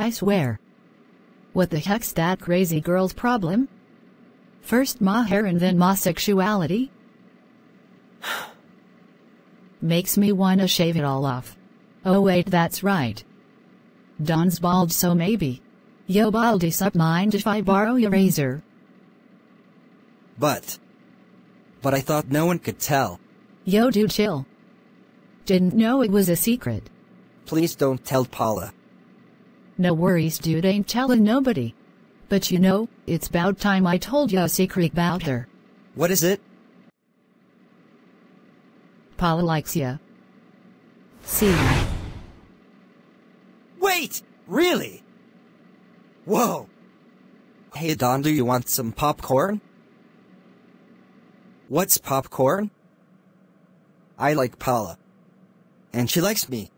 I swear. What the heck's that crazy girl's problem? First ma hair and then ma sexuality? Makes me wanna shave it all off. Oh wait that's right. Don's bald so maybe. Yo baldy sup mind if I borrow your razor? But. But I thought no one could tell. Yo dude chill. Didn't know it was a secret. Please don't tell Paula. No worries dude ain't telling nobody. But you know, it's about time I told you a secret about her. What is it? Paula likes ya. See ya. Wait! Really? Whoa! Hey Don, do you want some popcorn? What's popcorn? I like Paula. And she likes me.